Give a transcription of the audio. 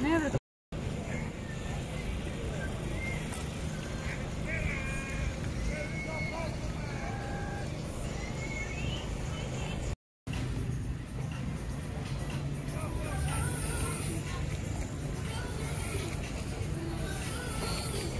Never